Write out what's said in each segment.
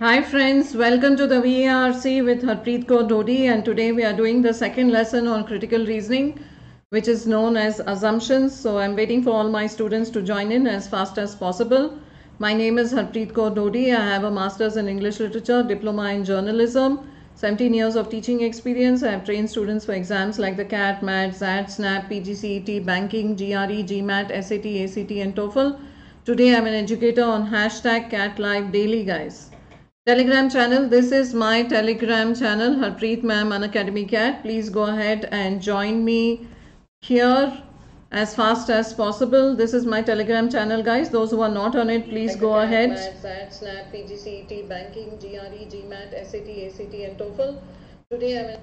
Hi friends, welcome to the VARC with Harpreet Kaur Dodi and today we are doing the second lesson on critical reasoning which is known as assumptions. So I'm waiting for all my students to join in as fast as possible. My name is Harpreet Kaur Dodi. I have a master's in English literature, diploma in journalism, 17 years of teaching experience. I have trained students for exams like the CAT, MAT, XAT, SNAP, PGCET, banking, GRE, GMAT, SAT, ACT and TOEFL. Today I'm an educator on hashtag CAT Live Daily guys. Telegram channel. This is my Telegram channel, Harpreet Ma'am Unacademy Cat. Please go ahead and join me here as fast as possible. This is my Telegram channel, guys. Those who are not on it, please go ahead. SAT, SNAP, PGCET, Banking, GRE, GMAT, SAT, ACT and TOEFL. Today I'm in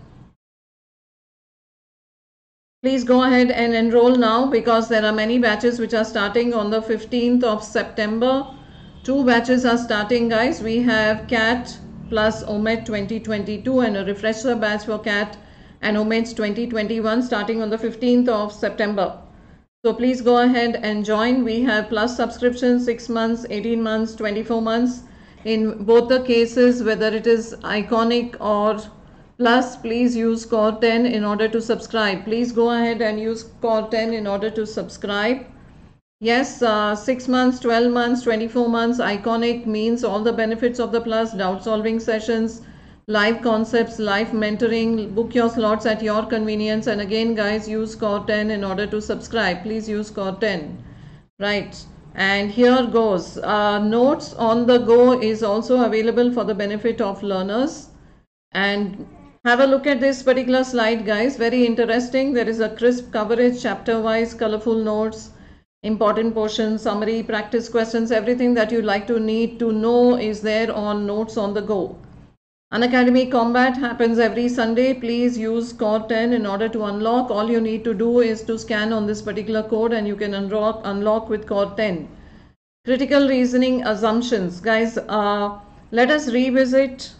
Please go ahead and enroll now because there are many batches which are starting on the 15th of September Two batches are starting guys. We have CAT plus OMET 2022 and a refresher batch for CAT and OMET 2021 starting on the 15th of September. So please go ahead and join. We have plus subscription 6 months, 18 months, 24 months. In both the cases, whether it is iconic or plus, please use KAUR10 in order to subscribe. Please go ahead and use KAUR10 in order to subscribe. Yes, uh, 6 months, 12 months, 24 months, iconic means all the benefits of the plus, doubt solving sessions, live concepts, live mentoring, book your slots at your convenience. And again, guys, use KAUR10 in order to subscribe. Please use KAUR10. Right. And here goes. Uh, notes on the go is also available for the benefit of learners. And have a look at this particular slide, guys. Very interesting. There is a crisp coverage, chapter wise, colorful notes important portions, summary, practice questions, everything that you like to need to know is there on Notes on the Go. An Unacademy Combat happens every Sunday. Please use code 10 in order to unlock. All you need to do is to scan on this particular code and you can unlock, unlock with code 10. Critical reasoning assumptions. Guys, uh, let us revisit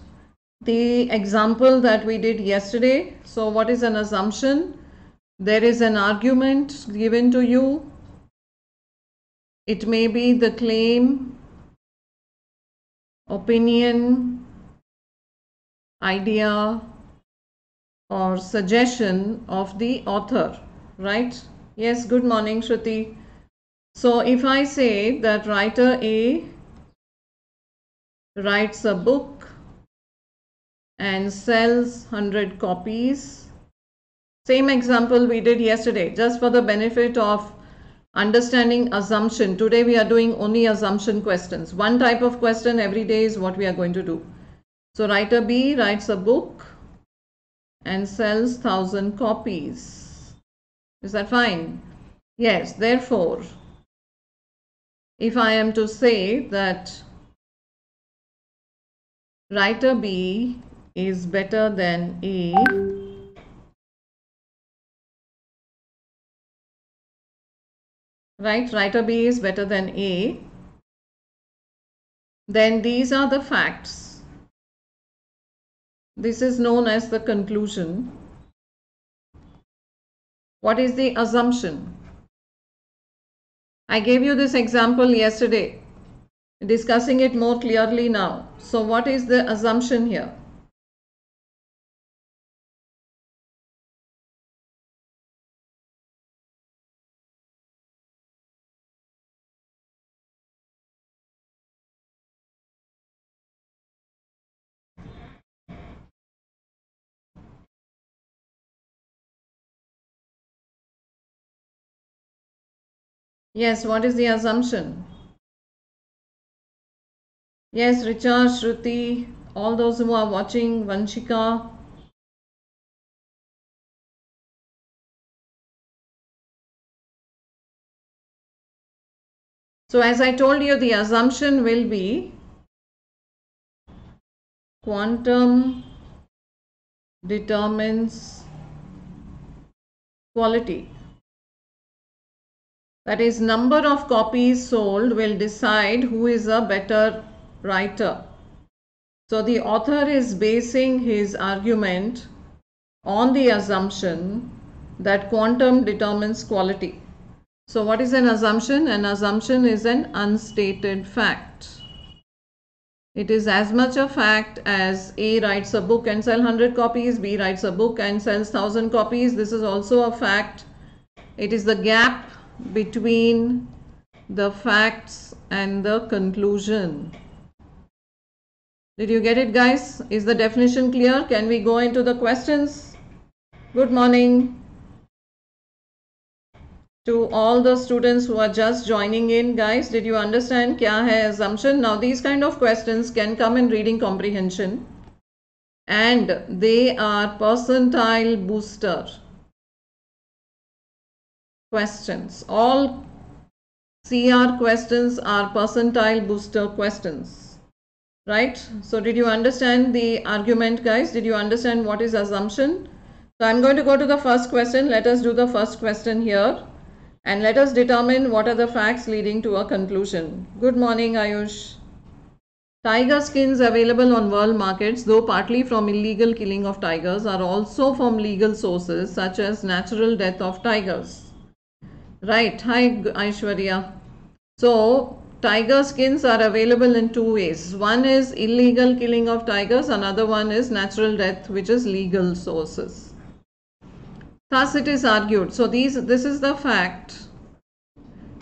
the example that we did yesterday. So what is an assumption? There is an argument given to you it may be the claim, opinion, idea, or suggestion of the author, right? Yes, good morning, Shruti. So if I say that writer A writes a book and sells 100 copies, same example we did yesterday, just for the benefit of understanding assumption. Today we are doing only assumption questions. One type of question every day is what we are going to do. So writer B writes a book and sells 1000 copies. Is that fine? Yes, therefore, if I am to say that writer B is better than A right? Writer B is better than A. Then these are the facts. This is known as the conclusion. What is the assumption? I gave you this example yesterday. Discussing it more clearly now. So what is the assumption here Yes, what is the assumption? Yes, Richard, Shruti, all those who are watching, Vanshika. So as I told you, the assumption will be quantum determines quality. That is number of copies sold will decide who is a better writer. So the author is basing his argument on the assumption that quantum determines quality. So what is an assumption? An assumption is an unstated fact. It is as much a fact as A writes a book and sells 100 copies, B writes a book and sells 1000 copies. This is also a fact. It is the gap between the facts and the conclusion. Did you get it guys? Is the definition clear? Can we go into the questions? Good morning to all the students who are just joining in guys did you understand kya hai assumption now these kind of questions can come in reading comprehension and they are percentile booster questions all CR questions are percentile booster questions right so did you understand the argument guys did you understand what is assumption so I'm going to go to the first question let us do the first question here and let us determine what are the facts leading to a conclusion. Good morning, Ayush. Tiger skins available on world markets, though partly from illegal killing of tigers, are also from legal sources such as natural death of tigers. Right. Hi, Aishwarya. So, tiger skins are available in two ways. One is illegal killing of tigers, another one is natural death, which is legal sources. Thus it is argued. So these this is the fact.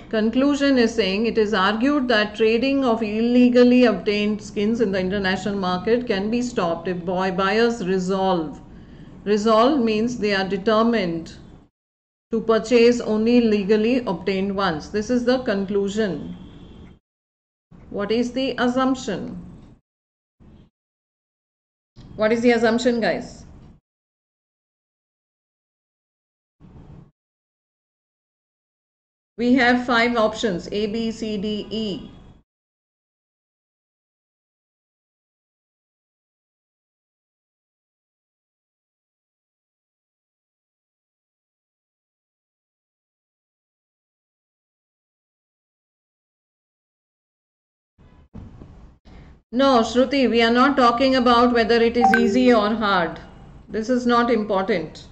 Conclusion is saying it is argued that trading of illegally obtained skins in the international market can be stopped if buyers resolve. Resolve means they are determined to purchase only legally obtained ones. This is the conclusion. What is the assumption? What is the assumption guys? We have five options A, B, C, D, E. No, Shruti, we are not talking about whether it is easy or hard. This is not important.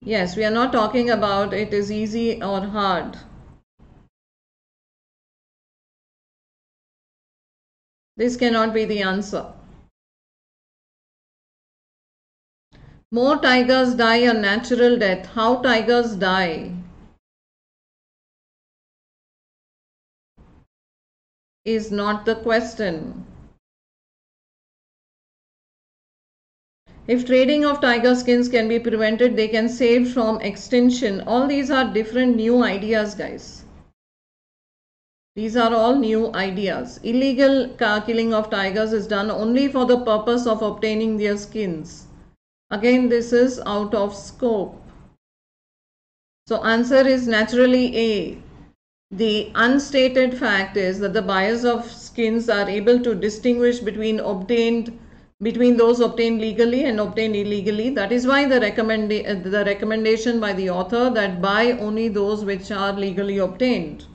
Yes, we are not talking about it is easy or hard. This cannot be the answer. More tigers die a natural death. How tigers die? Is not the question. If trading of tiger skins can be prevented, they can save from extinction. All these are different new ideas, guys. These are all new ideas. Illegal killing of tigers is done only for the purpose of obtaining their skins. Again, this is out of scope. So answer is naturally A. The unstated fact is that the buyers of skins are able to distinguish between obtained between those obtained legally and obtained illegally. That is why the, recommend the recommendation by the author that buy only those which are legally obtained.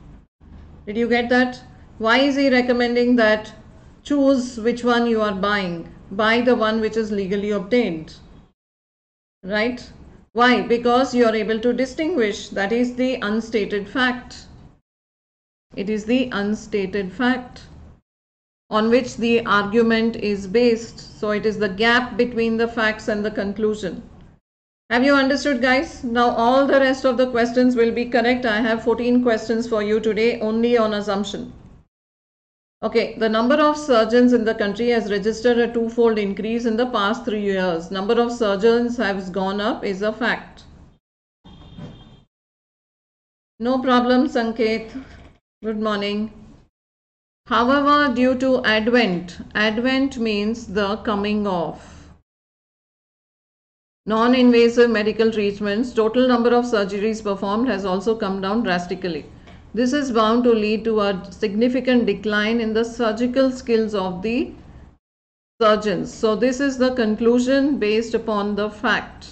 Did you get that? Why is he recommending that choose which one you are buying? Buy the one which is legally obtained. Right? Why? Because you are able to distinguish. That is the unstated fact. It is the unstated fact on which the argument is based. So it is the gap between the facts and the conclusion. Have you understood guys? Now all the rest of the questions will be correct. I have 14 questions for you today only on assumption. Okay, the number of surgeons in the country has registered a twofold increase in the past three years. Number of surgeons has gone up is a fact. No problem, Sanket. Good morning. However, due to Advent, Advent means the coming of non-invasive medical treatments, total number of surgeries performed has also come down drastically. This is bound to lead to a significant decline in the surgical skills of the surgeons. So this is the conclusion based upon the fact.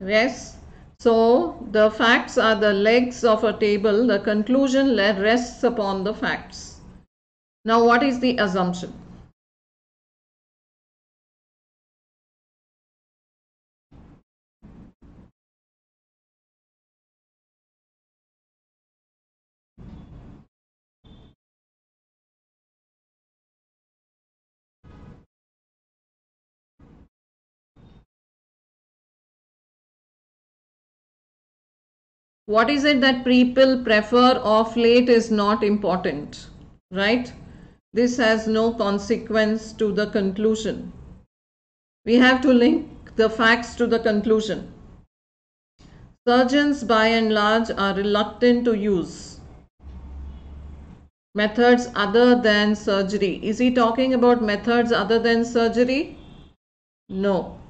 Yes. So the facts are the legs of a table. The conclusion rests upon the facts. Now what is the assumption? What is it that people prefer of late is not important, right? This has no consequence to the conclusion. We have to link the facts to the conclusion. Surgeons by and large are reluctant to use methods other than surgery. Is he talking about methods other than surgery? No.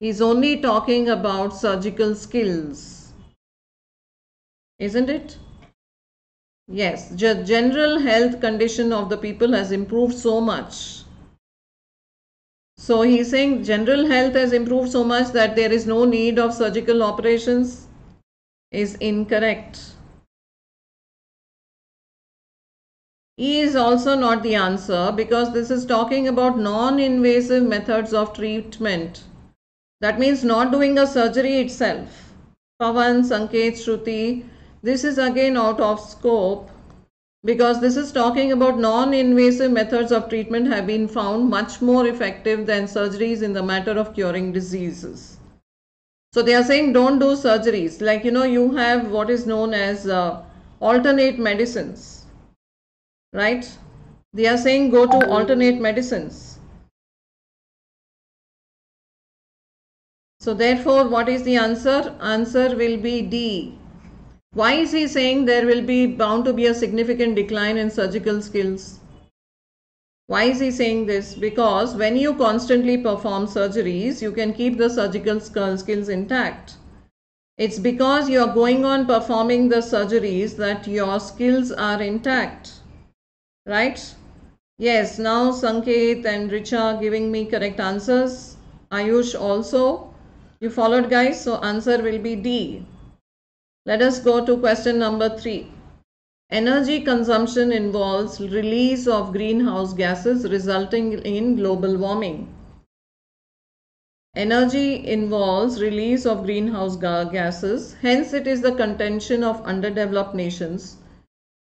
He's only talking about surgical skills. Isn't it? Yes, the general health condition of the people has improved so much. So he's saying general health has improved so much that there is no need of surgical operations is incorrect. E is also not the answer because this is talking about non-invasive methods of treatment. That means not doing a surgery itself. Pavan, Sanket, Shruti, this is again out of scope because this is talking about non-invasive methods of treatment have been found much more effective than surgeries in the matter of curing diseases. So they are saying don't do surgeries. Like you know you have what is known as uh, alternate medicines right? They are saying go to alternate medicines. So therefore what is the answer? Answer will be D why is he saying there will be bound to be a significant decline in surgical skills? Why is he saying this? Because when you constantly perform surgeries, you can keep the surgical skills intact. It's because you're going on performing the surgeries that your skills are intact. Right? Yes, now Sanket and Richa giving me correct answers. Ayush also. You followed guys? So answer will be D. Let us go to question number 3. Energy consumption involves release of greenhouse gases resulting in global warming. Energy involves release of greenhouse gases, hence it is the contention of underdeveloped nations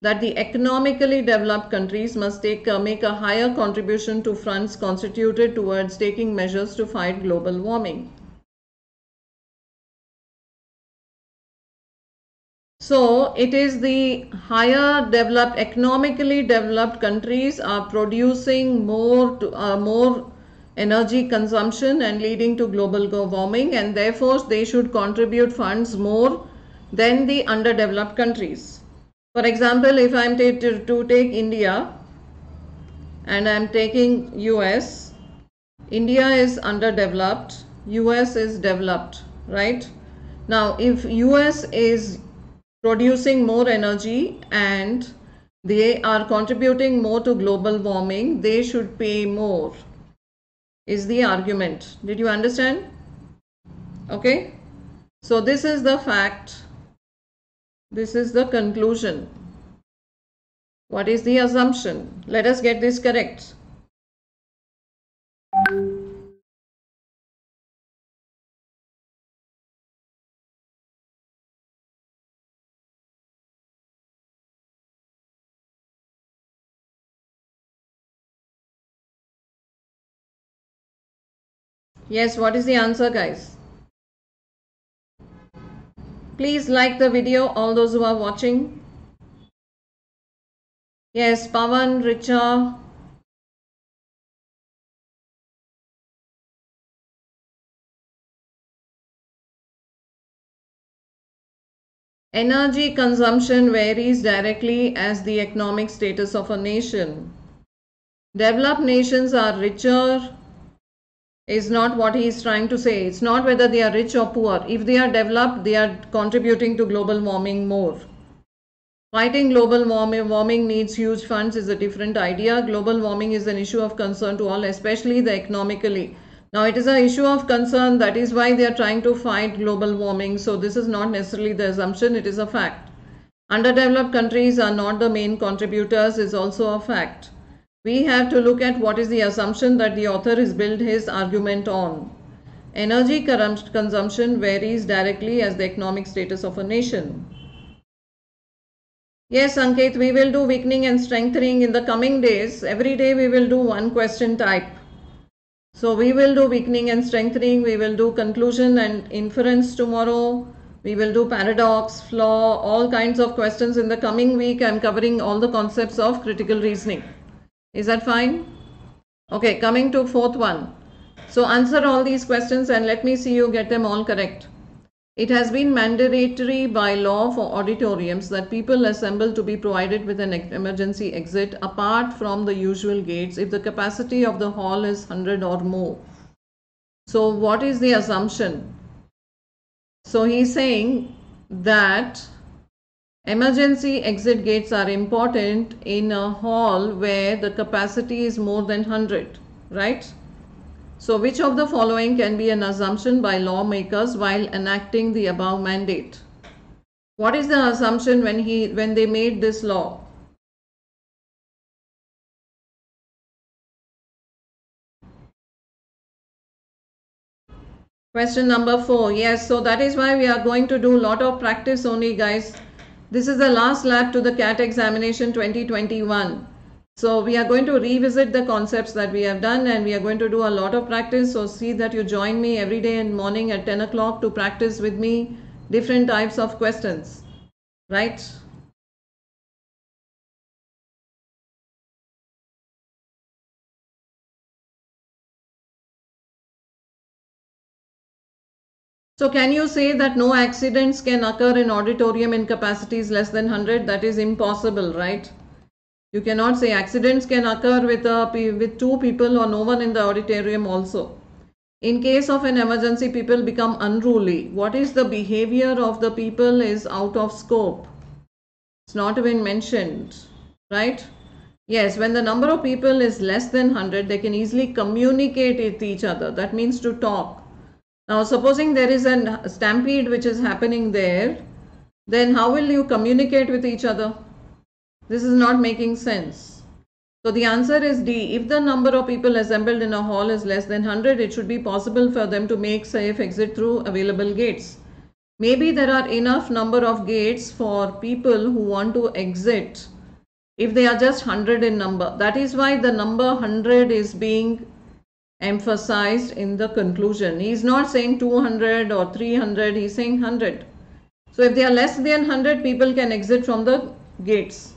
that the economically developed countries must take, uh, make a higher contribution to funds constituted towards taking measures to fight global warming. So it is the higher developed, economically developed countries are producing more, to, uh, more energy consumption and leading to global warming and therefore they should contribute funds more than the underdeveloped countries. For example, if I am to, to take India and I am taking US, India is underdeveloped, US is developed, right? Now, if US is producing more energy and they are contributing more to global warming, they should pay more is the argument. Did you understand? Okay. So this is the fact. This is the conclusion. What is the assumption? Let us get this correct. Yes, what is the answer guys? Please like the video, all those who are watching. Yes, Pavan, Richa. Energy consumption varies directly as the economic status of a nation. Developed nations are richer, is not what he is trying to say. It's not whether they are rich or poor. If they are developed, they are contributing to global warming more. Fighting global warming needs huge funds is a different idea. Global warming is an issue of concern to all, especially the economically. Now it is an issue of concern. That is why they are trying to fight global warming. So this is not necessarily the assumption. It is a fact. Underdeveloped countries are not the main contributors is also a fact we have to look at what is the assumption that the author has built his argument on. Energy consumption varies directly as the economic status of a nation. Yes, Sanket, we will do weakening and strengthening in the coming days. Every day we will do one question type. So we will do weakening and strengthening. We will do conclusion and inference tomorrow. We will do paradox, flaw, all kinds of questions in the coming week. I'm covering all the concepts of critical reasoning. Is that fine? Okay, coming to fourth one. So answer all these questions and let me see you get them all correct. It has been mandatory by law for auditoriums that people assemble to be provided with an emergency exit apart from the usual gates if the capacity of the hall is 100 or more. So what is the assumption? So he's saying that emergency exit gates are important in a hall where the capacity is more than 100, right? So which of the following can be an assumption by lawmakers while enacting the above mandate? What is the assumption when he when they made this law? Question number 4. Yes, so that is why we are going to do a lot of practice only guys. This is the last lap to the CAT examination 2021. So we are going to revisit the concepts that we have done and we are going to do a lot of practice. So see that you join me every day in morning at 10 o'clock to practice with me different types of questions, right? So can you say that no accidents can occur in auditorium in capacities less than 100? That is impossible, right? You cannot say accidents can occur with, a, with two people or no one in the auditorium also. In case of an emergency, people become unruly. What is the behavior of the people is out of scope. It's not even mentioned, right? Yes, when the number of people is less than 100, they can easily communicate with each other. That means to talk. Now, supposing there is a stampede which is happening there, then how will you communicate with each other? This is not making sense. So the answer is D. If the number of people assembled in a hall is less than 100, it should be possible for them to make safe exit through available gates. Maybe there are enough number of gates for people who want to exit if they are just 100 in number. That is why the number 100 is being emphasized in the conclusion. He is not saying 200 or 300, he is saying 100. So if they are less than 100, people can exit from the gates.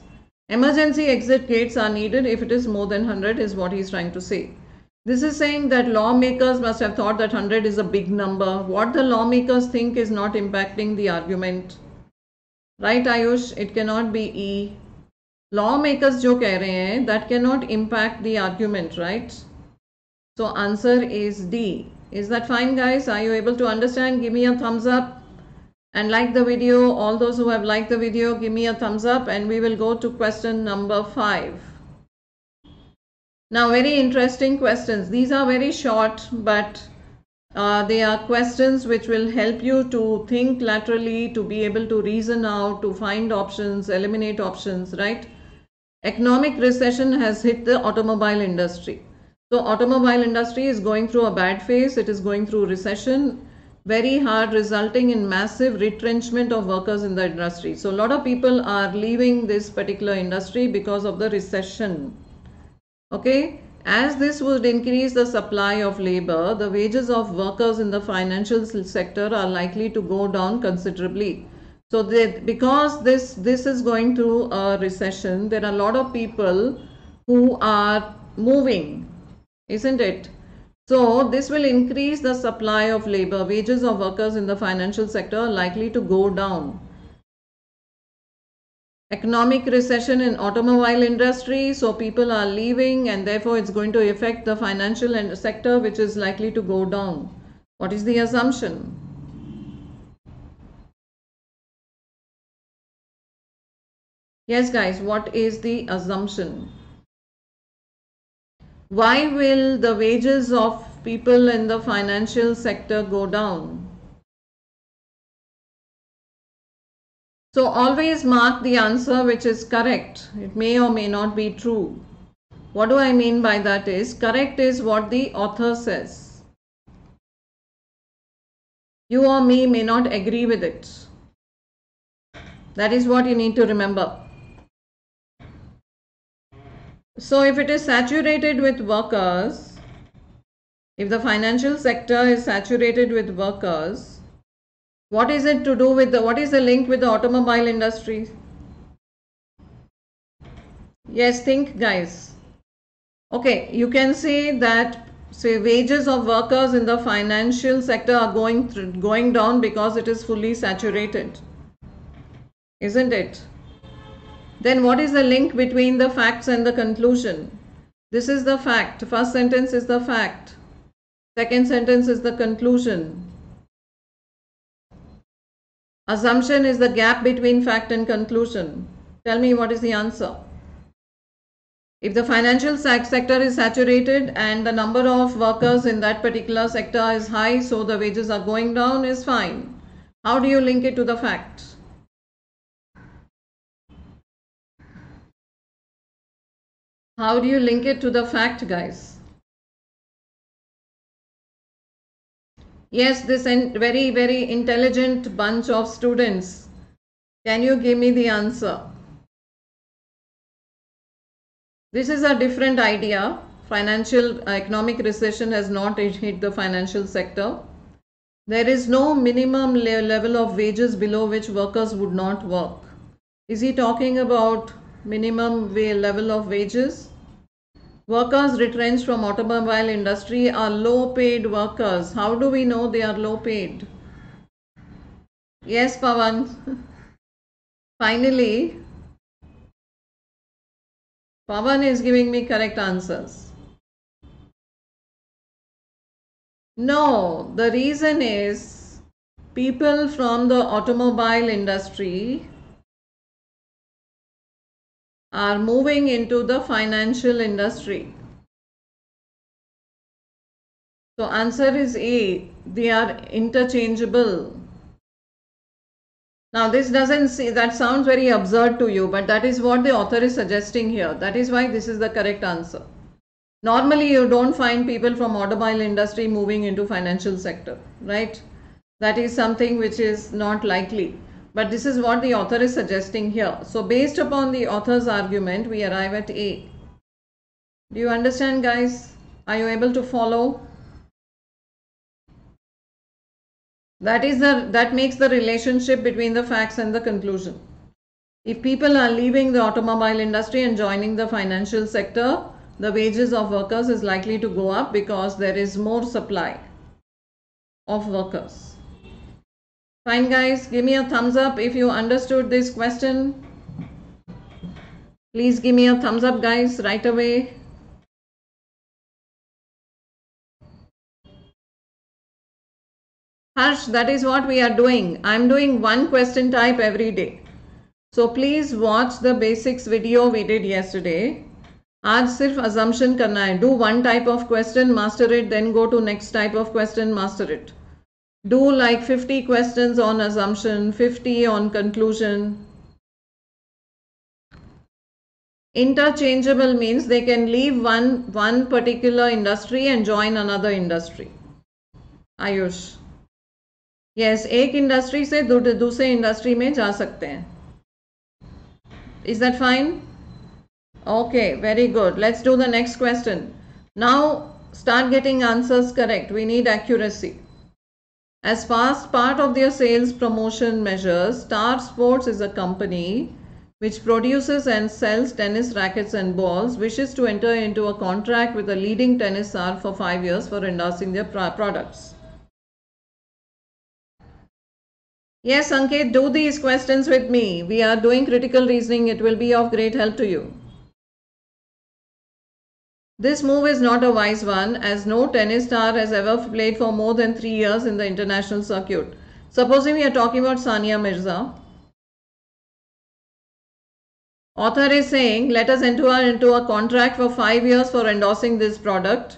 Emergency exit gates are needed if it is more than 100 is what he's trying to say. This is saying that lawmakers must have thought that 100 is a big number. What the lawmakers think is not impacting the argument. Right Ayush? It cannot be E. Lawmakers keh rahe hain, that cannot impact the argument, right? So answer is D. Is that fine guys? Are you able to understand? Give me a thumbs up and like the video. All those who have liked the video, give me a thumbs up and we will go to question number 5. Now very interesting questions. These are very short but uh, they are questions which will help you to think laterally, to be able to reason out, to find options, eliminate options, right? Economic recession has hit the automobile industry. So automobile industry is going through a bad phase. It is going through recession very hard resulting in massive retrenchment of workers in the industry. So a lot of people are leaving this particular industry because of the recession. Okay. As this would increase the supply of labor, the wages of workers in the financial sector are likely to go down considerably. So that because this, this is going through a recession, there are a lot of people who are moving, isn't it? So this will increase the supply of labor. Wages of workers in the financial sector are likely to go down. Economic recession in automobile industry. So people are leaving and therefore it's going to affect the financial sector which is likely to go down. What is the assumption? Yes guys, what is the assumption? Why will the wages of people in the financial sector go down? So always mark the answer which is correct. It may or may not be true. What do I mean by that is correct is what the author says. You or me may not agree with it. That is what you need to remember. So if it is saturated with workers, if the financial sector is saturated with workers, What is it to do with the, what is the link with the automobile industry? Yes, think guys. Okay, you can say that say wages of workers in the financial sector are going through, going down because it is fully saturated. Isn't it? Then what is the link between the facts and the conclusion? This is the fact. First sentence is the fact. Second sentence is the conclusion. Assumption is the gap between fact and conclusion. Tell me what is the answer. If the financial sector is saturated and the number of workers in that particular sector is high, so the wages are going down, is fine. How do you link it to the fact? How do you link it to the fact, guys? Yes, this very, very intelligent bunch of students. Can you give me the answer? This is a different idea. Financial economic recession has not hit the financial sector. There is no minimum le level of wages below which workers would not work. Is he talking about minimum level of wages? Workers retrenched from automobile industry are low paid workers. How do we know they are low paid? Yes, Pavan. Finally, Pavan is giving me correct answers. No, the reason is people from the automobile industry are moving into the financial industry. So answer is A. They are interchangeable. Now this doesn't see, that sounds very absurd to you, but that is what the author is suggesting here. That is why this is the correct answer. Normally you don't find people from automobile industry moving into financial sector, right? That is something which is not likely. But this is what the author is suggesting here. So based upon the author's argument, we arrive at A. Do you understand guys? Are you able to follow? That is the that makes the relationship between the facts and the conclusion. If people are leaving the automobile industry and joining the financial sector, the wages of workers is likely to go up because there is more supply of workers. Fine guys, give me a thumbs up if you understood this question. Please give me a thumbs up guys right away. Harsh, that is what we are doing. I'm doing one question type every day. So please watch the basics video we did yesterday. आज सिर्फ assumption करना है. Do one type of question, master it, then go to next type of question, master it. Do like 50 questions on assumption, 50 on conclusion. Interchangeable means they can leave one, one particular industry and join another industry. Ayush. Yes yes, एक industry से दूसरे industry में जा सकते हैं is that fine okay very good let's do the next question now start getting answers correct we need accuracy as fast part of their sales promotion measures star sports is a company which produces and sells tennis rackets and balls wishes to enter into a contract with a leading tennis star for 5 years for endorsing their products Yes, Ankit, do these questions with me. We are doing critical reasoning. It will be of great help to you. This move is not a wise one as no tennis star has ever played for more than three years in the international circuit. Supposing we are talking about Sania Mirza. Author is saying, let us enter into a contract for five years for endorsing this product.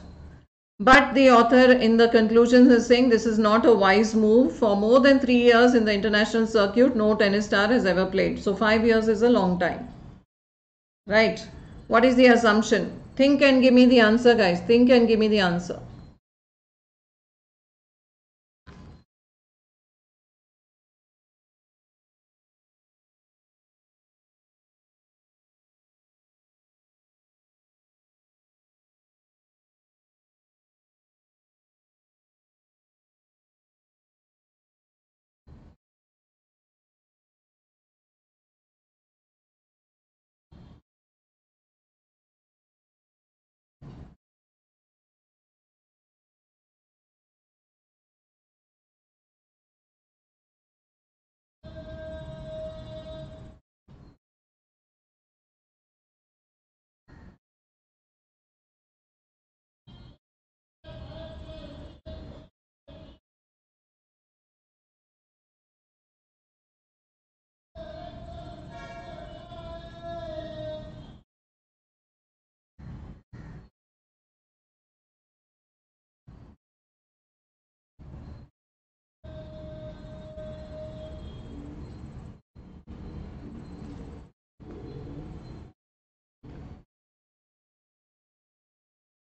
But the author in the conclusions is saying this is not a wise move. For more than three years in the international circuit, no tennis star has ever played. So five years is a long time. Right. What is the assumption? Think and give me the answer guys. Think and give me the answer.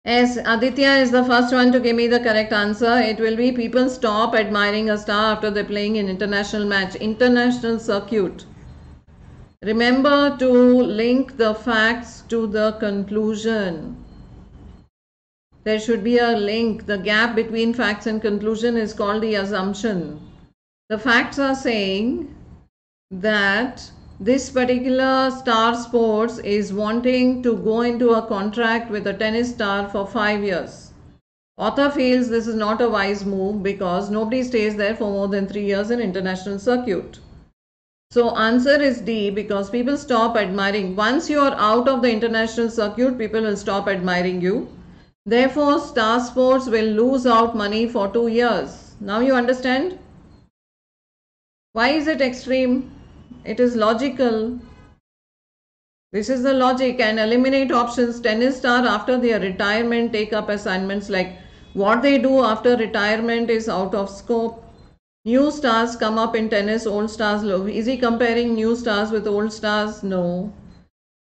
As Aditya is the first one to give me the correct answer, it will be people stop admiring a star after they're playing in international match, international circuit. Remember to link the facts to the conclusion. There should be a link. The gap between facts and conclusion is called the assumption. The facts are saying that this particular star sports is wanting to go into a contract with a tennis star for five years. Author feels this is not a wise move because nobody stays there for more than three years in international circuit. So answer is D because people stop admiring. Once you are out of the international circuit, people will stop admiring you. Therefore, star sports will lose out money for two years. Now you understand? Why is it extreme? It is logical. This is the logic and eliminate options. Tennis star after their retirement take up assignments like what they do after retirement is out of scope. New stars come up in tennis, old stars low. Is he comparing new stars with old stars? No.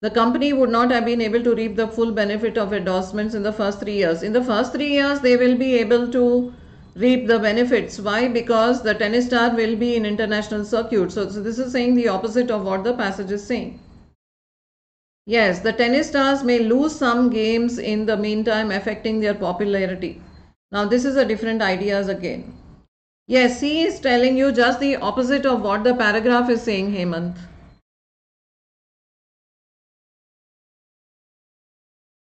The company would not have been able to reap the full benefit of endorsements in the first three years. In the first three years, they will be able to reap the benefits. Why? Because the tennis star will be in international circuit. So, so this is saying the opposite of what the passage is saying. Yes, the tennis stars may lose some games in the meantime affecting their popularity. Now this is a different ideas again. Yes, he is telling you just the opposite of what the paragraph is saying, Hemant.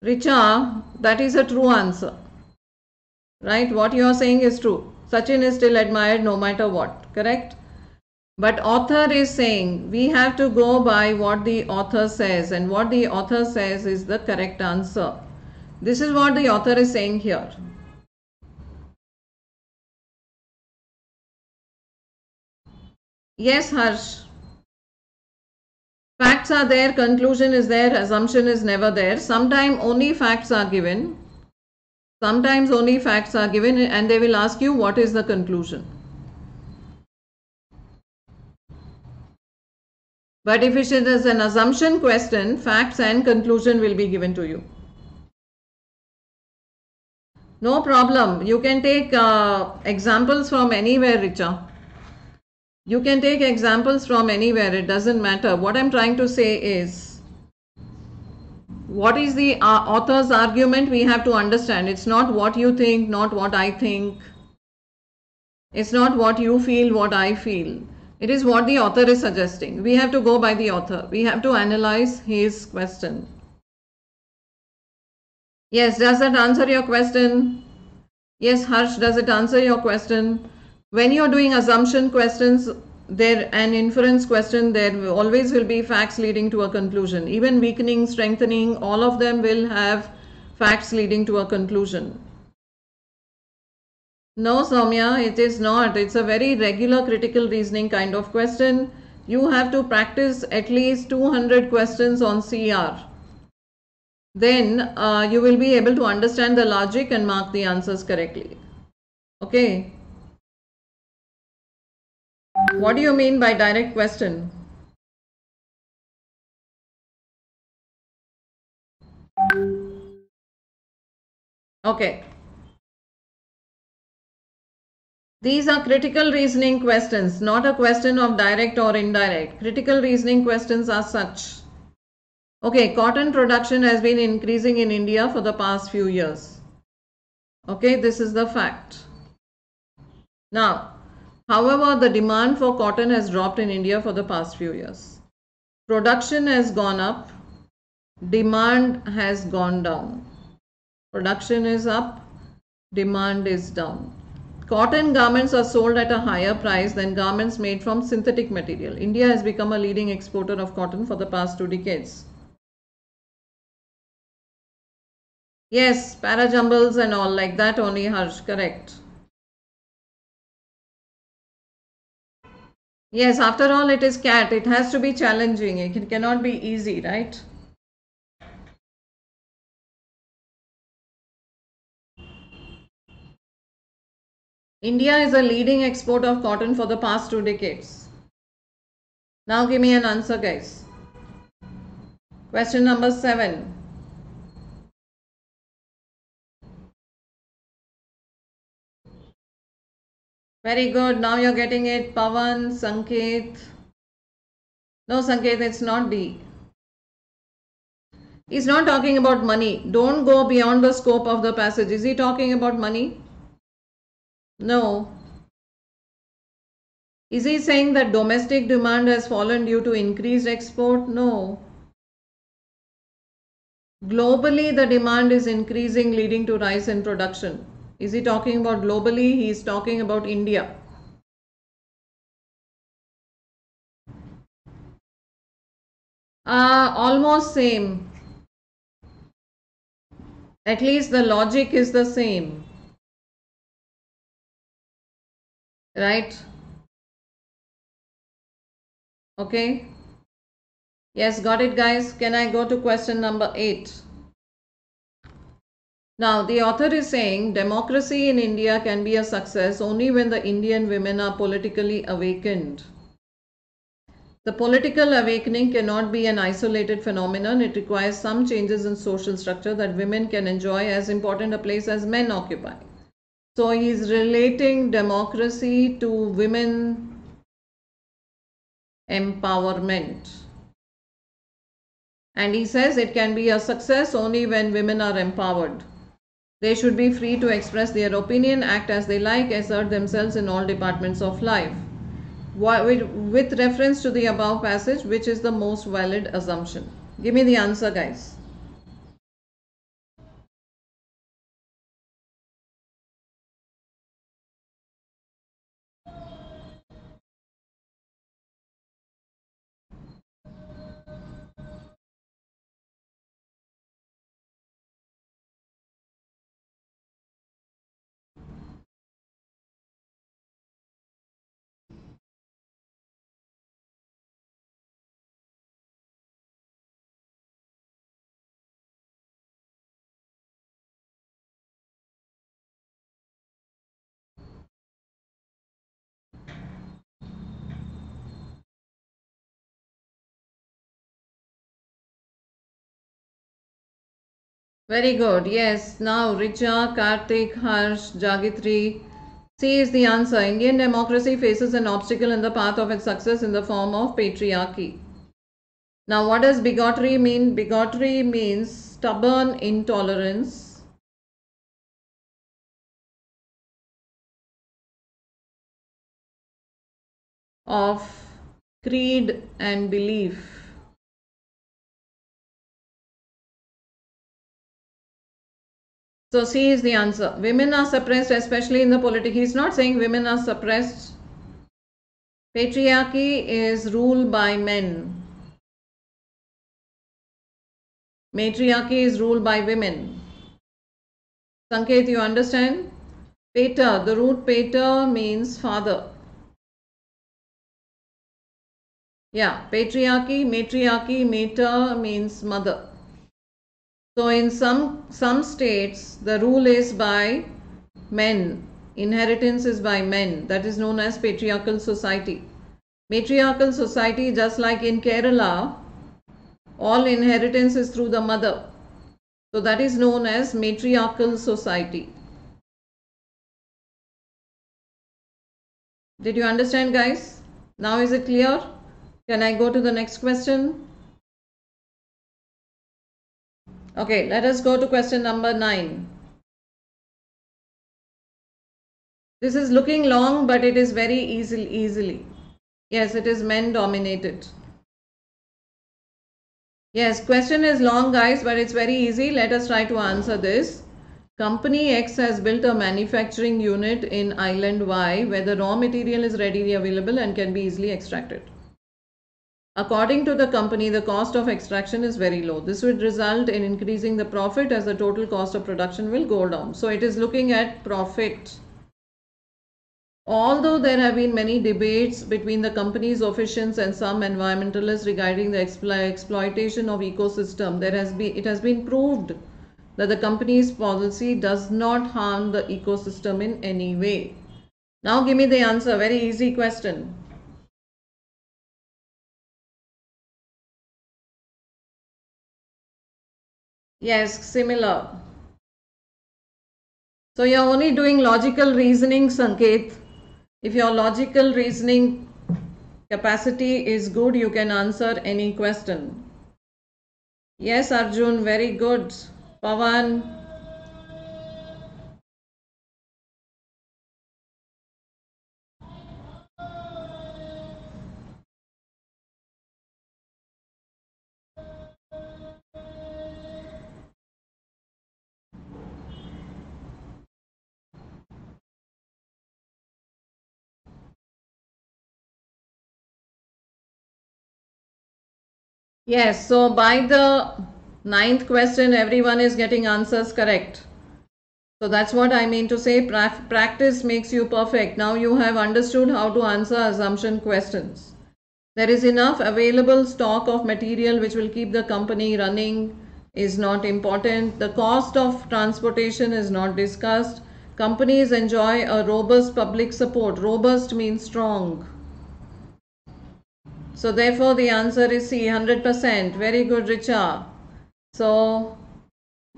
Richa, that is a true answer right? What you are saying is true. Sachin is still admired no matter what, correct? But author is saying we have to go by what the author says and what the author says is the correct answer. This is what the author is saying here. Yes, Harsh. Facts are there, conclusion is there, assumption is never there. Sometimes only facts are given Sometimes only facts are given and they will ask you what is the conclusion. But if it is an assumption question, facts and conclusion will be given to you. No problem. You can take uh, examples from anywhere, Richa. You can take examples from anywhere. It doesn't matter. What I'm trying to say is, what is the uh, author's argument we have to understand? It's not what you think not what i think. It's not what you feel what i feel. It is what the author is suggesting. We have to go by the author. We have to analyze his question. Yes does that answer your question? Yes harsh does it answer your question? When you're doing assumption questions there an inference question there always will be facts leading to a conclusion. Even weakening strengthening all of them will have facts leading to a conclusion. No Soumya it is not. It's a very regular critical reasoning kind of question. You have to practice at least 200 questions on CR then uh, you will be able to understand the logic and mark the answers correctly. Okay what do you mean by direct question? Okay. These are critical reasoning questions, not a question of direct or indirect. Critical reasoning questions are such. Okay, cotton production has been increasing in India for the past few years. Okay, this is the fact. Now, However, the demand for cotton has dropped in India for the past few years. Production has gone up, demand has gone down. Production is up, demand is down. Cotton garments are sold at a higher price than garments made from synthetic material. India has become a leading exporter of cotton for the past two decades. Yes, parajumbles and all like that only, Harsh, correct. Yes, after all, it is cat. It has to be challenging. It cannot be easy, right? India is a leading export of cotton for the past two decades. Now give me an answer, guys. Question number seven. Very good. Now you're getting it. Pavan, Sanket. No, Sanket, it's not D. He's not talking about money. Don't go beyond the scope of the passage. Is he talking about money? No. Is he saying that domestic demand has fallen due to increased export? No. Globally, the demand is increasing, leading to rise in production. Is he talking about globally? He is talking about India. Uh, almost same. At least the logic is the same. Right? Okay. Yes, got it guys. Can I go to question number 8? Now, the author is saying democracy in India can be a success only when the Indian women are politically awakened. The political awakening cannot be an isolated phenomenon. It requires some changes in social structure that women can enjoy as important a place as men occupy. So he is relating democracy to women empowerment. And he says it can be a success only when women are empowered. They should be free to express their opinion, act as they like, assert themselves in all departments of life. With reference to the above passage, which is the most valid assumption? Give me the answer, guys. Very good. Yes. Now, Richa, Kartik, Harsh, Jagitri. C is the answer. Indian democracy faces an obstacle in the path of its success in the form of patriarchy. Now, what does bigotry mean? Bigotry means stubborn intolerance. of creed and belief. So C is the answer. Women are suppressed, especially in the politics. He's not saying women are suppressed. Patriarchy is ruled by men. Matriarchy is ruled by women. Sanket, you understand? Pater, the root pater means father. Yeah, patriarchy, matriarchy, mater means mother. So in some, some states, the rule is by men. Inheritance is by men. That is known as patriarchal society. Matriarchal society, just like in Kerala, all inheritance is through the mother. So that is known as matriarchal society. Did you understand guys? Now is it clear? Can I go to the next question? Okay, let us go to question number 9. This is looking long, but it is very easily, easily. Yes, it is men dominated. Yes, question is long guys, but it's very easy. Let us try to answer this. Company X has built a manufacturing unit in island Y where the raw material is readily available and can be easily extracted. According to the company, the cost of extraction is very low. This would result in increasing the profit as the total cost of production will go down. So it is looking at profit. Although there have been many debates between the company's officials and some environmentalists regarding the explo exploitation of ecosystem, there has been it has been proved that the company's policy does not harm the ecosystem in any way. Now give me the answer. Very easy question. Yes, similar. So you're only doing logical reasoning, Sanket. If your logical reasoning capacity is good, you can answer any question. Yes, Arjun, very good. Pavan, Yes, so by the ninth question, everyone is getting answers correct. So that's what I mean to say. Pra practice makes you perfect. Now you have understood how to answer assumption questions. There is enough available stock of material which will keep the company running is not important. The cost of transportation is not discussed. Companies enjoy a robust public support. Robust means strong. So therefore the answer is C, 100%. Very good, Richa. So,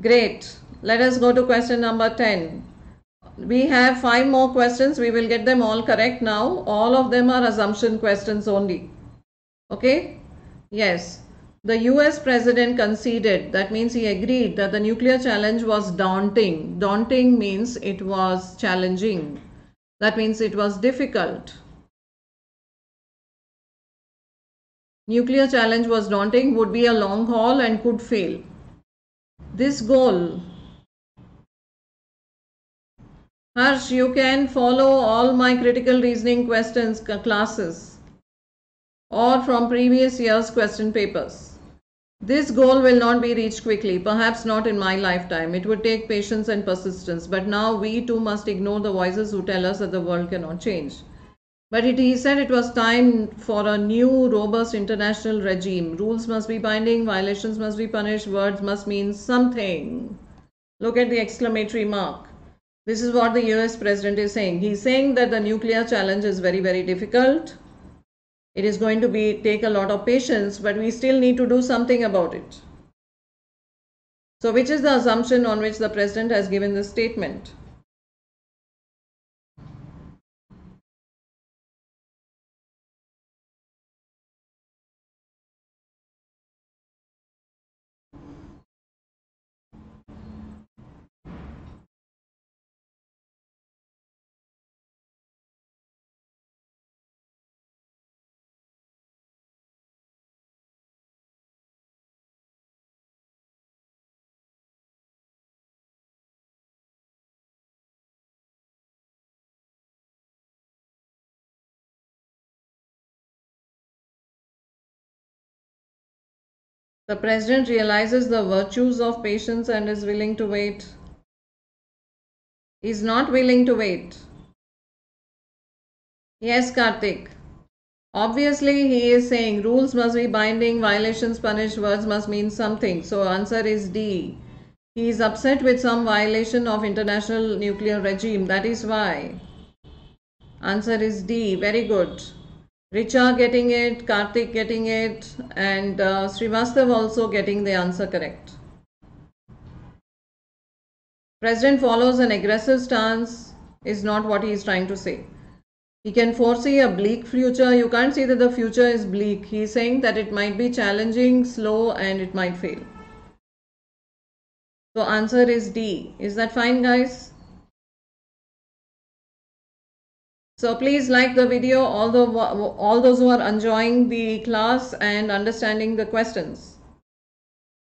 great. Let us go to question number 10. We have five more questions. We will get them all correct now. All of them are assumption questions only. Okay? Yes. The US president conceded, that means he agreed that the nuclear challenge was daunting. Daunting means it was challenging. That means it was difficult. Nuclear challenge was daunting, would be a long haul and could fail. This goal, Harsh, you can follow all my critical reasoning questions classes or from previous year's question papers. This goal will not be reached quickly, perhaps not in my lifetime. It would take patience and persistence. But now we too must ignore the voices who tell us that the world cannot change. But it, he said it was time for a new, robust international regime. Rules must be binding, violations must be punished, words must mean something. Look at the exclamatory mark. This is what the US president is saying. He's saying that the nuclear challenge is very, very difficult. It is going to be take a lot of patience, but we still need to do something about it. So, which is the assumption on which the president has given this statement? The president realizes the virtues of patience and is willing to wait. He is not willing to wait. Yes, Kartik. Obviously, he is saying rules must be binding, violations punished, words must mean something. So, answer is D. He is upset with some violation of international nuclear regime. That is why. Answer is D. Very good. Richa getting it, Karthik getting it, and uh, Srivastav also getting the answer correct. President follows an aggressive stance is not what he is trying to say. He can foresee a bleak future. You can't say that the future is bleak. He is saying that it might be challenging, slow, and it might fail. So answer is D. Is that fine, guys? So please like the video, all, the, all those who are enjoying the class and understanding the questions.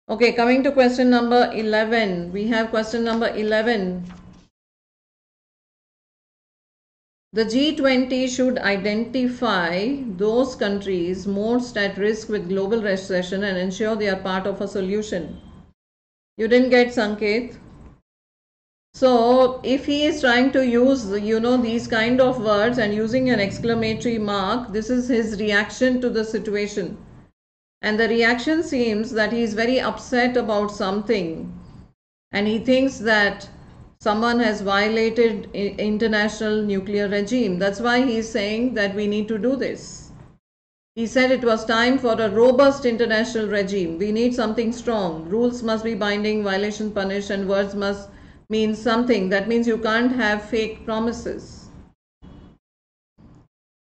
Okay, coming to question number 11. We have question number 11. The G20 should identify those countries most at risk with global recession and ensure they are part of a solution. You didn't get Sanket? So if he is trying to use, you know, these kind of words and using an exclamatory mark, this is his reaction to the situation. And the reaction seems that he is very upset about something. And he thinks that someone has violated international nuclear regime. That's why he is saying that we need to do this. He said it was time for a robust international regime. We need something strong. Rules must be binding, violation punished, and words must means something. That means you can't have fake promises.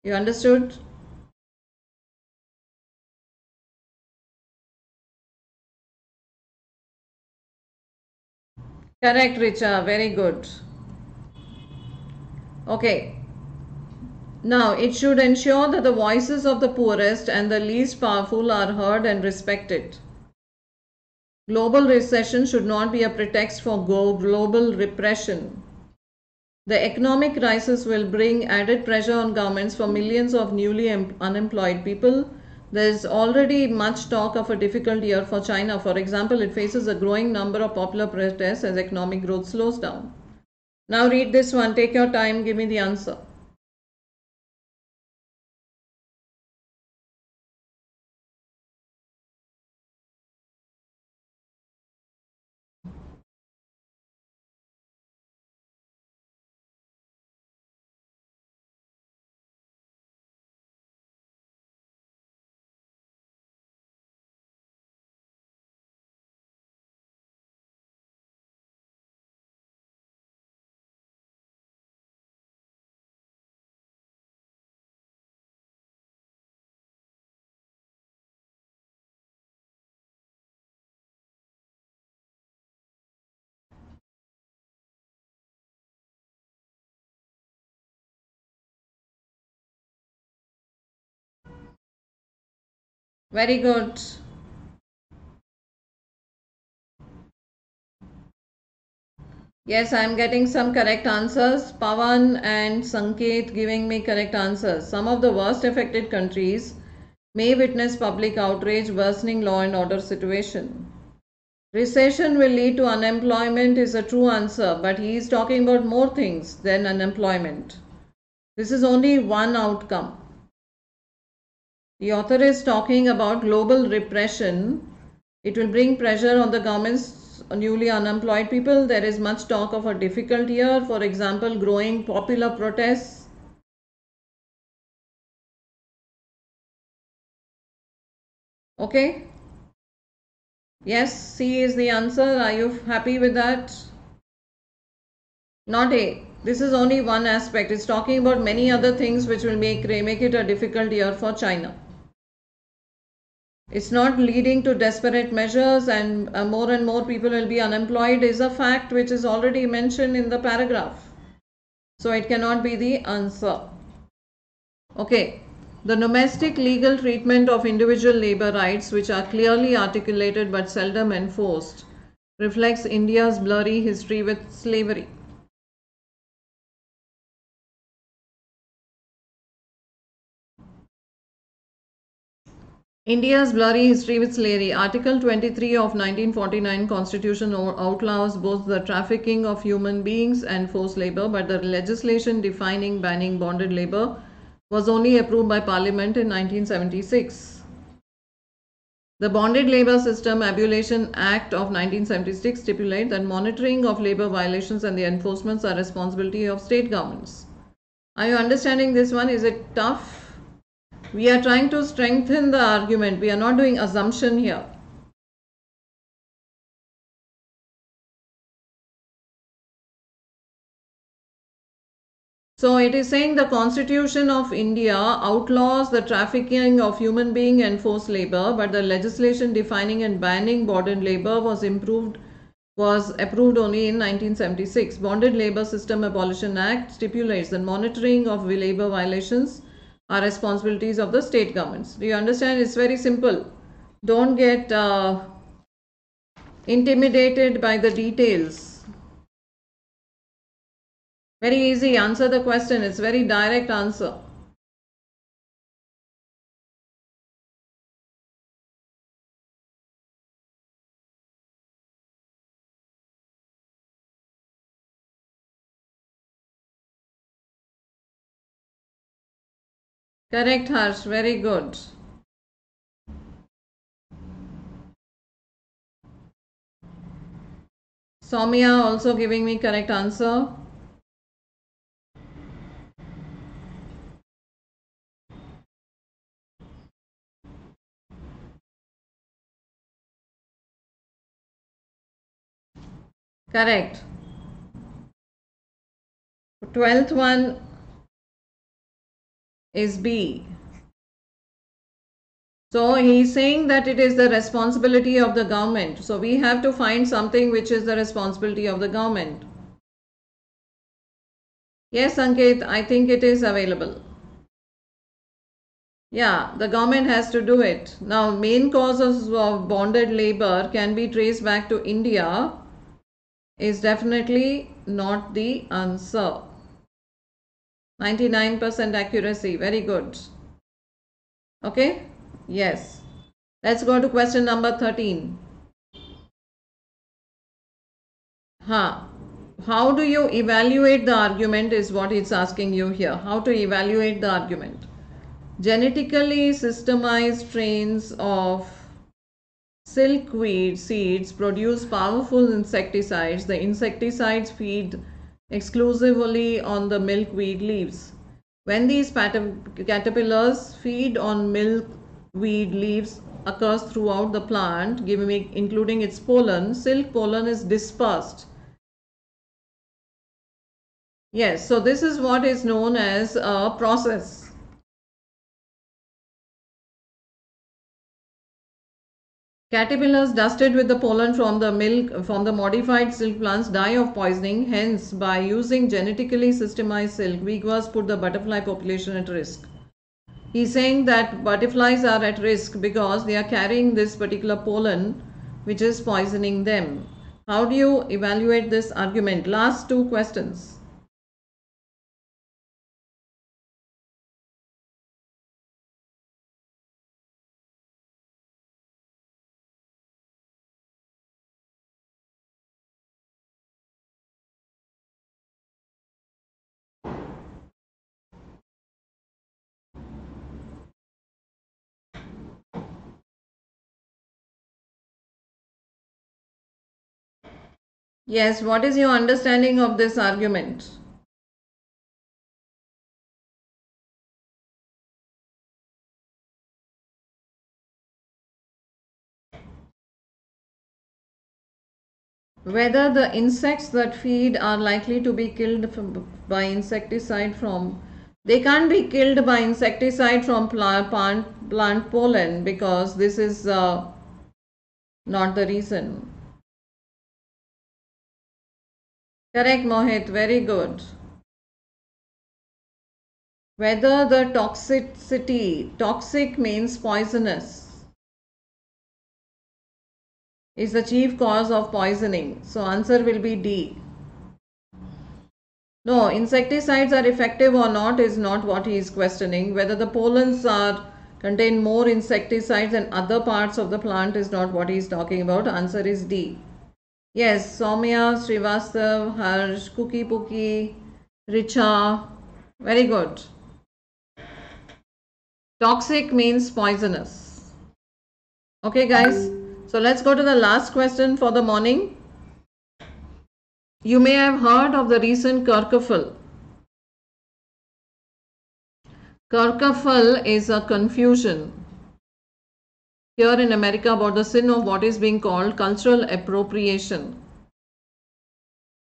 You understood? Correct, Richa. Very good. Okay. Now, it should ensure that the voices of the poorest and the least powerful are heard and respected. Global recession should not be a pretext for global repression. The economic crisis will bring added pressure on governments for millions of newly unemployed people. There is already much talk of a difficult year for China. For example, it faces a growing number of popular protests as economic growth slows down. Now read this one. Take your time. Give me the answer. Very good. Yes, I am getting some correct answers. Pavan and Sanket giving me correct answers. Some of the worst affected countries may witness public outrage, worsening law and order situation. Recession will lead to unemployment is a true answer, but he is talking about more things than unemployment. This is only one outcome. The author is talking about global repression. It will bring pressure on the government's newly unemployed people. There is much talk of a difficult year, for example, growing popular protests. Okay? Yes, C is the answer. Are you happy with that? Not A. This is only one aspect. It's talking about many other things which will make, make it a difficult year for China. It's not leading to desperate measures and uh, more and more people will be unemployed is a fact which is already mentioned in the paragraph. So it cannot be the answer. Okay. The domestic legal treatment of individual labor rights which are clearly articulated but seldom enforced reflects India's blurry history with slavery. India's blurry history with slavery. Article 23 of 1949 Constitution outlaws both the trafficking of human beings and forced labor, but the legislation defining banning bonded labor was only approved by Parliament in 1976. The Bonded Labor System Abolition Act of 1976 stipulates that monitoring of labor violations and the enforcements are responsibility of state governments. Are you understanding this one? Is it tough? We are trying to strengthen the argument. We are not doing assumption here. So it is saying the constitution of India outlaws the trafficking of human being and forced labor, but the legislation defining and banning bonded labor was improved was approved only in 1976. Bonded Labor System Abolition Act stipulates that monitoring of labor violations are responsibilities of the state governments. Do you understand? It's very simple. Don't get uh, intimidated by the details. Very easy. Answer the question. It's very direct answer. Correct, Harsh. Very good. Soumya also giving me correct answer. Correct. Twelfth one is B. So he's saying that it is the responsibility of the government. So we have to find something which is the responsibility of the government. Yes, Ankit, I think it is available. Yeah, the government has to do it. Now, main causes of bonded labor can be traced back to India is definitely not the answer. 99% accuracy, very good. Okay. Yes. Let's go to question number 13. Huh. How do you evaluate the argument is what it's asking you here. How to evaluate the argument. Genetically systemized strains of silkweed seeds produce powerful insecticides. The insecticides feed exclusively on the milkweed leaves. When these caterpillars feed on milkweed leaves occurs throughout the plant, giving, including its pollen. Silk pollen is dispersed. Yes, so this is what is known as a process. Caterpillars dusted with the pollen from the milk from the modified silk plants die of poisoning. Hence, by using genetically systemized silk, weavers put the butterfly population at risk. He's saying that butterflies are at risk because they are carrying this particular pollen which is poisoning them. How do you evaluate this argument? Last two questions. Yes, what is your understanding of this argument? Whether the insects that feed are likely to be killed from, by insecticide from they can't be killed by insecticide from plant, plant, plant pollen because this is uh, not the reason. Correct, Mohit. Very good. Whether the toxicity, toxic means poisonous, is the chief cause of poisoning. So answer will be D. No, insecticides are effective or not is not what he is questioning. Whether the pollens are contain more insecticides than other parts of the plant is not what he is talking about. Answer is D. Yes, Soumya, Srivastav, Harsh, Cookie Pookie, Richa. Very good. Toxic means poisonous. Okay, guys. So let's go to the last question for the morning. You may have heard of the recent kerfuffle. Kerfuffle is a confusion here in America about the sin of what is being called cultural appropriation.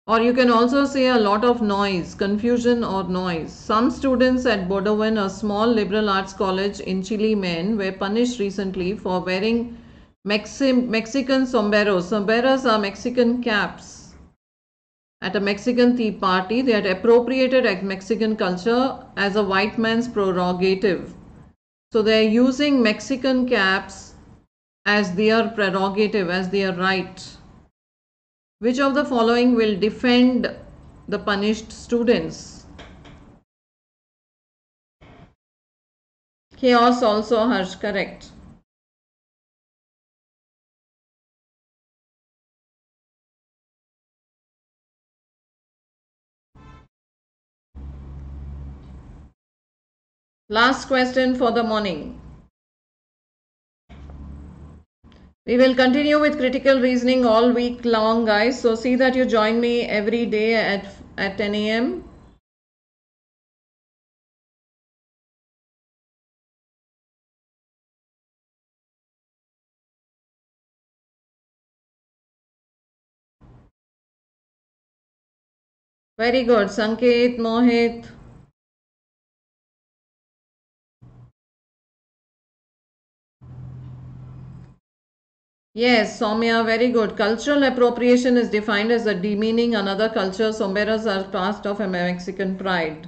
Or you can also say a lot of noise, confusion or noise. Some students at Bowdoin, a small liberal arts college in Chile, Maine, were punished recently for wearing Mexi Mexican sombreros. Sombreros are Mexican caps. At a Mexican tea party, they had appropriated Mexican culture as a white man's prerogative. So they are using Mexican caps as their prerogative, as their right. Which of the following will defend the punished students? Chaos also harsh, correct. Last question for the morning. We will continue with critical reasoning all week long, guys. So see that you join me every day at, at 10 a.m. Very good. Sanket, Mohit. Yes, Soumya, very good. Cultural appropriation is defined as the demeaning another culture. Sombreros are part of a Mexican pride.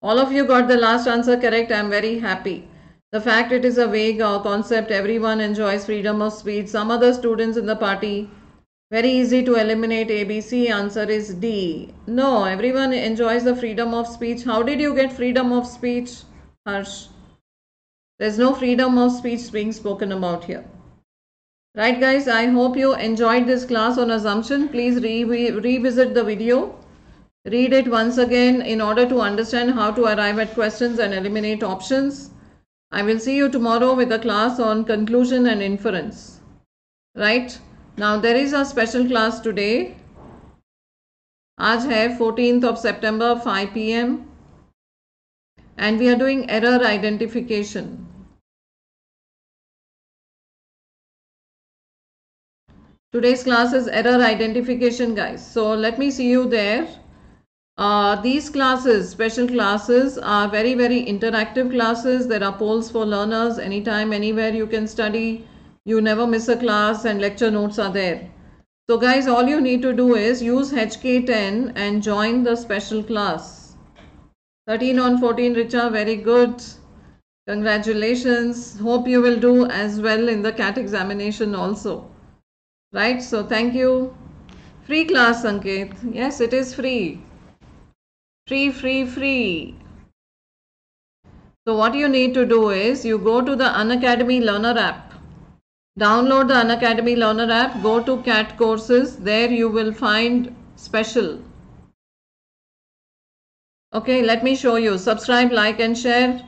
All of you got the last answer correct. I am very happy. The fact it is a vague uh, concept, everyone enjoys freedom of speech. Some other students in the party, very easy to eliminate ABC. Answer is D. No, everyone enjoys the freedom of speech. How did you get freedom of speech, Harsh? There's no freedom of speech being spoken about here. Right guys, I hope you enjoyed this class on assumption. Please re revisit the video. Read it once again in order to understand how to arrive at questions and eliminate options. I will see you tomorrow with a class on conclusion and inference. Right? Now there is a special class today. Aaj hai 14th of September 5 pm and we are doing error identification. Today's class is error identification guys. So let me see you there. Uh, these classes, special classes are very, very interactive classes. There are polls for learners anytime, anywhere you can study. You never miss a class and lecture notes are there. So guys, all you need to do is use HK10 and join the special class. 13 on 14 Richa, very good. Congratulations. Hope you will do as well in the CAT examination also. Right, so thank you. Free class, Sanket. Yes, it is free. Free, free, free. So what you need to do is you go to the Unacademy Learner app. Download the Unacademy Learner app. Go to CAT courses. There you will find special. Okay, let me show you. Subscribe, like and share.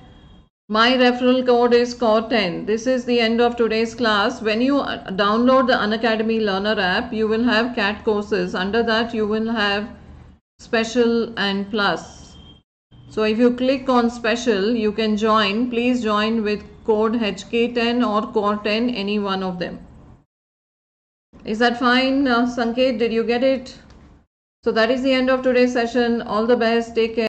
My referral code is KAUR10. This is the end of today's class. When you download the Unacademy Learner app, you will have CAT courses. Under that, you will have special and plus. So if you click on special, you can join. Please join with code HK10 or KAUR10, any one of them. Is that fine, uh, Sanket? Did you get it? So that is the end of today's session. All the best. Take care.